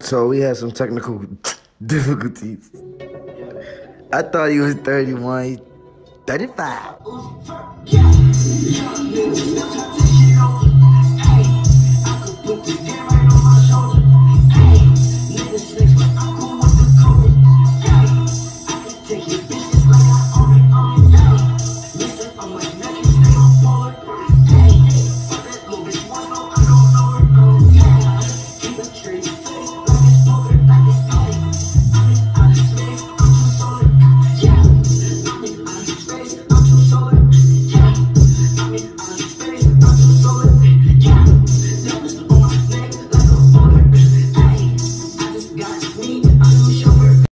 So we had some technical difficulties. I thought he was 31. 35.